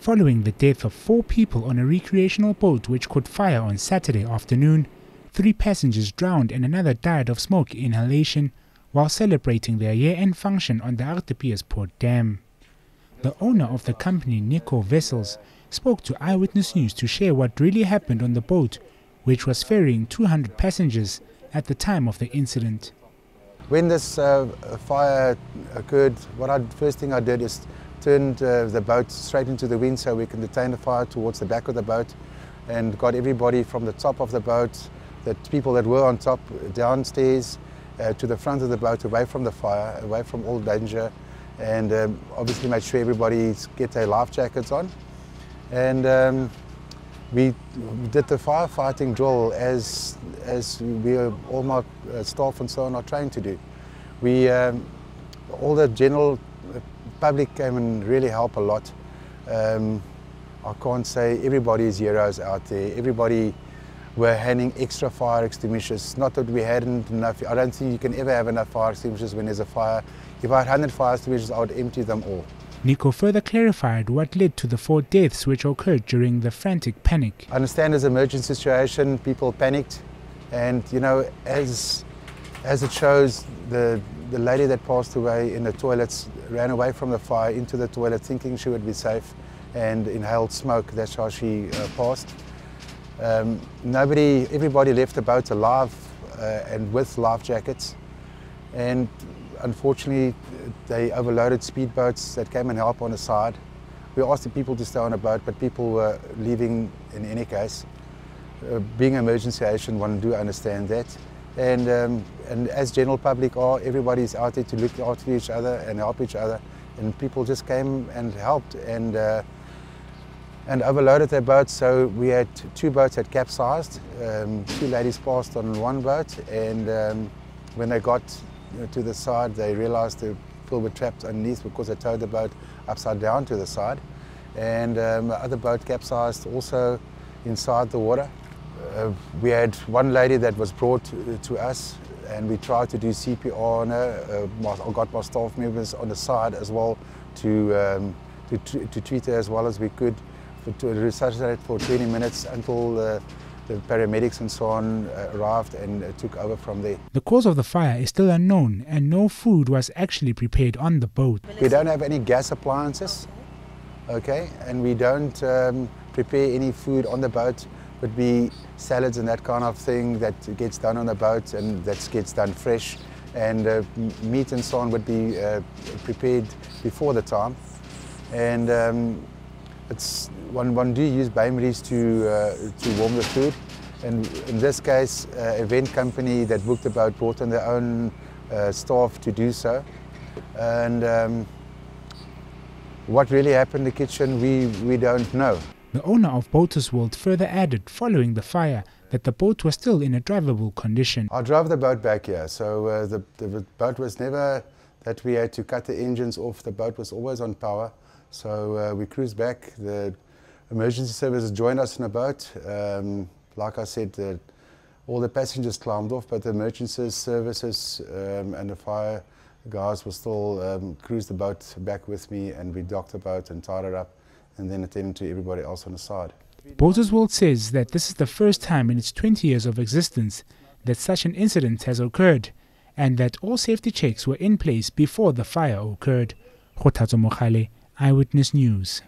following the death of four people on a recreational boat which caught fire on Saturday afternoon. Three passengers drowned and another died of smoke inhalation while celebrating their year-end function on the Hartbeespoort Dam. The owner of the company, Nico Wessels, spoke to Eyewitness News to share what really happened on the boat, which was ferrying 200 passengers at the time of the incident. When this uh, fire occurred, what I, first thing I did is turned uh, the boat straight into the wind so we can detain the fire towards the back of the boat and got everybody from the top of the boat, the people that were on top downstairs uh, to the front of the boat away from the fire, away from all danger and um, obviously made sure everybody get their life jackets on. And um, we did the firefighting drill as, as we all my uh, staff and so on are trained to do. We, um, all the general public came and really helped a lot. Um, I can't say everybody is heroes out there. Everybody were handing extra fire extinguishers. Not that we hadn't enough. I don't think you can ever have enough fire extinguishers when there's a fire. If I had 100 fire extinguishers, I would empty them all. Nico further clarified what led to the four deaths which occurred during the frantic panic. I understand as an emergency situation, people panicked. And, you know, as, as it shows, the, the lady that passed away in the toilets ran away from the fire into the toilet thinking she would be safe and inhaled smoke. That's how she uh, passed. Um, nobody, everybody left the boat alive uh, and with life jackets. And unfortunately, they overloaded speedboats that came and helped on the side. We asked the people to stay on the boat, but people were leaving in any case. Uh, being an emergency agent, one do understand that. And, um, and as general public are, everybody's out there to look after each other and help each other. And people just came and helped and, uh, and overloaded their boats. So we had two boats that capsized. Um, two ladies passed on one boat and um, when they got you know, to the side, they realized the people were trapped underneath because they towed the boat upside down to the side. And um, the other boat capsized also inside the water. Uh, we had one lady that was brought to, to, us and we tried to do CPR on her. Uh, I got my staff members on the side as well to, um, to, to, treat her as well as we could, for, to resuscitate for 20 minutes until uh, the paramedics and so on uh, arrived and uh, took over from there. The cause of the fire is still unknown and no food was actually prepared on the boat. We don't have any gas appliances, okay, and we don't um, prepare any food on the boat. Would be salads and that kind of thing that gets done on the boat and that gets done fresh. And uh, meat and so on would be uh, prepared before the time. And um, it's, one, one do use bain-maries to, uh, to warm the food. And in this case, uh, event company that booked the boat brought in their own uh, staff to do so. And um, what really happened in the kitchen, we, we don't know. The owner of Boaters World further added, following the fire, that the boat was still in a drivable condition. I drove the boat back here, so uh, the, the boat was never that we had to cut the engines off. The boat was always on power. So uh, we cruised back. The emergency services joined us in a boat. Um, like I said, the, all the passengers climbed off, but the emergency services um, and the fire guys were still um, cruised the boat back with me, and we docked the boat and tied it up, and then attended to everybody else on the side. Boaters World says that this is the first time in its 20 years of existence that such an incident has occurred, and that all safety checks were in place before the fire occurred. Eyewitness News.